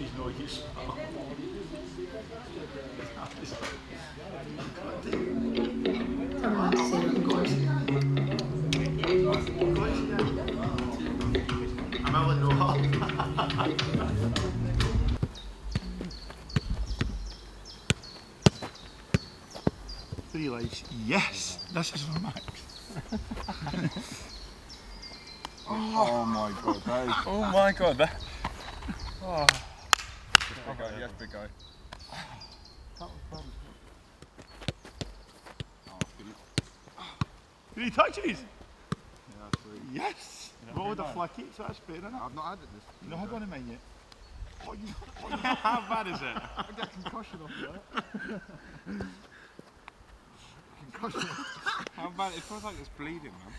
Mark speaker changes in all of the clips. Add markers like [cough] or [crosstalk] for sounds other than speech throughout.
Speaker 1: she's no use.
Speaker 2: Come on, see what the goals.
Speaker 1: I'm Ellen Noah. Three lights. Yes, this is for Max. [laughs]
Speaker 3: Oh my god, that is
Speaker 4: Oh my god, that. Oh.
Speaker 3: Big guy. Yes, big guy.
Speaker 1: Three touches.
Speaker 3: Yeah, sweet.
Speaker 1: Yes. What would the flicky? So that's better, isn't it?
Speaker 3: I've not had it this.
Speaker 1: You know, I got in mine yet. Oh, [laughs] you,
Speaker 4: How bad is it?
Speaker 3: I [laughs] get concussion off that. [laughs] concussion.
Speaker 4: How bad? It feels like it's bleeding, man.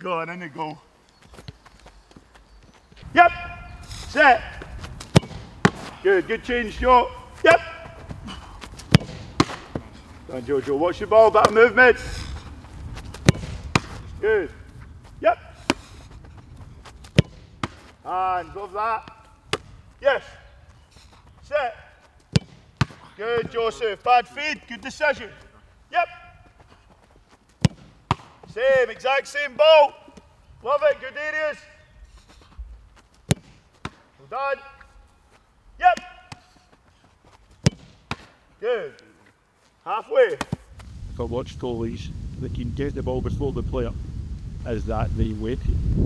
Speaker 1: Go on, in the goal. Yep. Set. Good, good change, Joe. Yep. Done, Jojo. Watch your ball, of movement. Good. Yep. And above that. Yes. Set. Good, Joseph. Bad feed. Good decision. Yep. Same, exact same ball. Love it, good areas. Well done. Yep. Good. Halfway.
Speaker 5: if I watch goalies that can get the ball before the player is that they wait,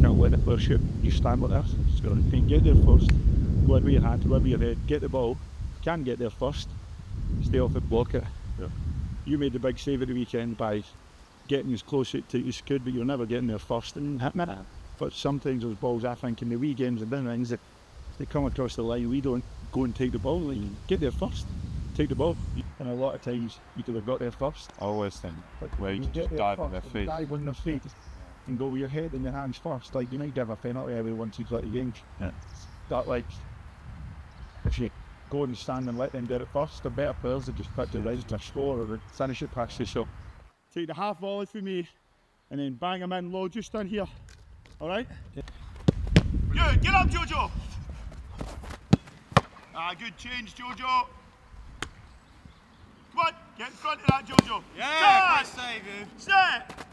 Speaker 5: can't let the player shoot. You stand like this, just gotta can get there first, go in with your hand, go in with your head, get the ball, can get there first, stay off it, block it. You made the big save at the weekend by getting as close to it as you could, but you're never getting there first and hitting it. But sometimes those balls, I think, in the wee games and things, that they come across the line, we don't go and take the ball, like, get there first, take the ball. And a lot of times you could have got there first.
Speaker 4: I always think
Speaker 5: Like,
Speaker 4: where you
Speaker 5: you
Speaker 4: can just dive on their feet.
Speaker 5: Dive on their feet and go with your head and your hands first. Like you might have a penalty every once in a while games.
Speaker 4: Yeah.
Speaker 5: That like if you go and stand and let them do it first, the better players that just put the register score or finish it past you. So take the half volley for me and then bang them in low just down here. Alright?
Speaker 1: Good, get up, Jojo. Ah, good change, Jojo. Come on, get in front of that, Jojo.
Speaker 4: Yeah,
Speaker 1: Set.
Speaker 4: save, dude.
Speaker 1: Set.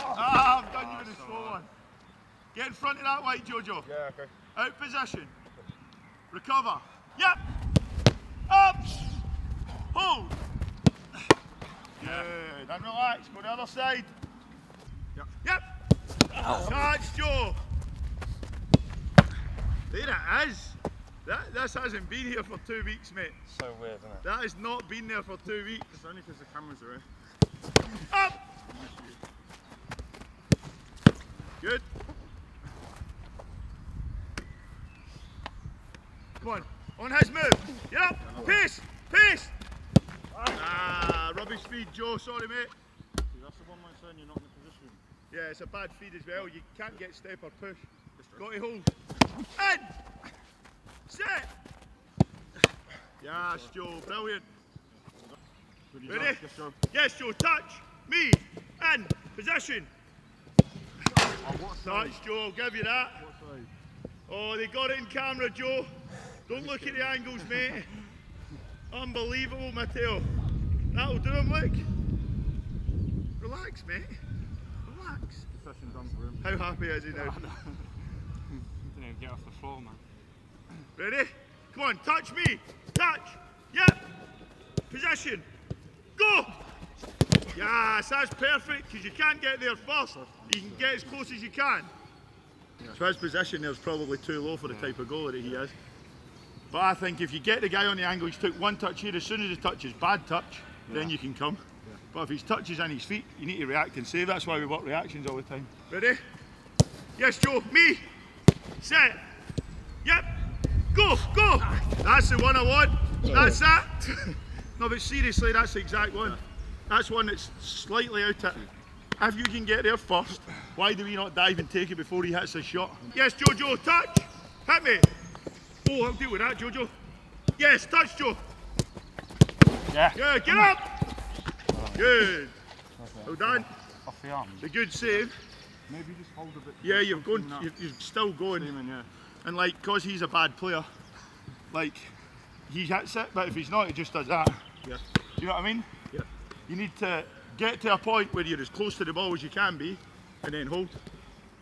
Speaker 1: Ah, I've done you with a slow one. Get in front of that white, Jojo.
Speaker 3: Yeah, okay.
Speaker 1: Out position. Recover. Yep. Up. Hold. Good. And relax. Go to the other side.
Speaker 3: Yep.
Speaker 1: Yep. Touch, Joe. There it is. That, this hasn't been here for two weeks, mate.
Speaker 4: So weird, isn't it?
Speaker 1: That has not been there for two weeks.
Speaker 3: It's only because the cameras are in.
Speaker 1: Up. Good. Come on. On his move. Yep. Pace. Pace. Ah, rubbish speed, Joe. Sorry, mate.
Speaker 3: See, that's the one like saying you're not in the position.
Speaker 1: Yeah, it's a bad feed as well. You can't get step or push. Got to hold. In. Set. Yes, Joe. Brilliant. Ready?
Speaker 3: Yes, Joe.
Speaker 1: Yes, Joe. Touch. Me. In. Position.
Speaker 3: Oh, what
Speaker 1: Touch. Joe. I'll give you that. Oh, they got it in camera, Joe. Don't look at the angles, mate. Unbelievable, Matteo. That'll do him, look. Relax, mate. Relax.
Speaker 3: Session done for him.
Speaker 1: How happy is he now?
Speaker 4: I [laughs] Didn't even get off the floor, man.
Speaker 1: Ready? Come on, touch me. Touch. Yep. Possession. Go. Yes, that's perfect because you can't get there first. You can get as close as you can. So his position there's probably too low for the type of goalie that he is. But I think if you get the guy on the angle, he's took one touch here, as soon as he touches bad touch, then you can come. But if his touch is on his feet, you need to react and save. That's why we work reactions all the time. Ready? Yes, Joe. Me. Set. Yep. Go, go. That's the one I want. That's that. [laughs] no, but seriously, that's the exact one. That's one that's slightly out it. If you can get there first, why do we not dive and take it before he hits his shot? Yes, Jojo, touch. Hit me. Oh, I'll deal with that, Jojo. Yes, touch, Joe.
Speaker 4: Yeah.
Speaker 1: Good, get up. Good. Well done.
Speaker 4: Off the arm.
Speaker 1: A good save.
Speaker 3: Maybe just hold a bit.
Speaker 1: Yeah, you're going. You're, you're still going.
Speaker 3: Steaming, yeah.
Speaker 1: And like, cause he's a bad player, like he hits it, but if he's not, he just does that.
Speaker 3: Yeah.
Speaker 1: Do you know what I mean?
Speaker 3: Yeah.
Speaker 1: You need to get to a point where you're as close to the ball as you can be, and then hold.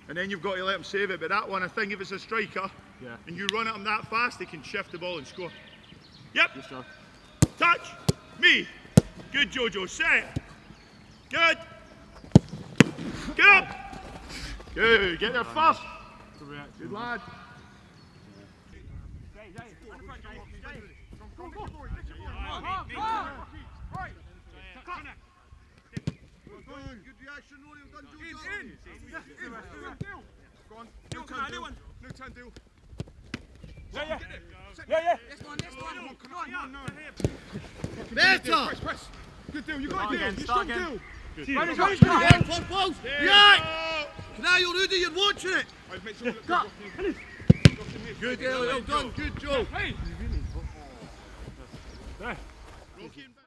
Speaker 1: And then you've got to let him save it. But that one, I think, if it's a striker,
Speaker 3: Yeah.
Speaker 1: and you run at him that fast, they can shift the ball and score. Yep.
Speaker 3: Yes, sir.
Speaker 1: Touch me. Good, Jojo. Set. Good. Get up. Good. Get there
Speaker 3: reaction.
Speaker 1: Good lad.
Speaker 3: Good reaction, Rory. Well done, Joe. Go on. New turn, deal. New turn, deal.
Speaker 4: Yeah, yeah.
Speaker 3: Better. Press, press. Good deal. It, Yeah. Now you're Rudy, you're watching it. You look good. Good well done. Good job.
Speaker 1: and back.